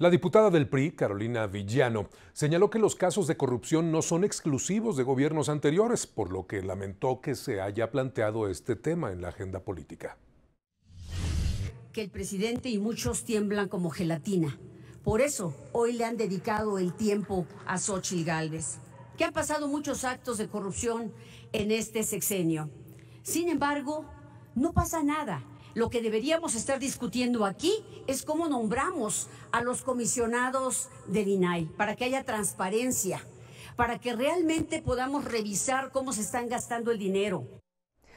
La diputada del PRI, Carolina Villano, señaló que los casos de corrupción no son exclusivos de gobiernos anteriores, por lo que lamentó que se haya planteado este tema en la agenda política. Que el presidente y muchos tiemblan como gelatina. Por eso hoy le han dedicado el tiempo a Xochitl Gálvez, que han pasado muchos actos de corrupción en este sexenio. Sin embargo, no pasa nada. Lo que deberíamos estar discutiendo aquí es cómo nombramos a los comisionados del INAI, para que haya transparencia, para que realmente podamos revisar cómo se están gastando el dinero.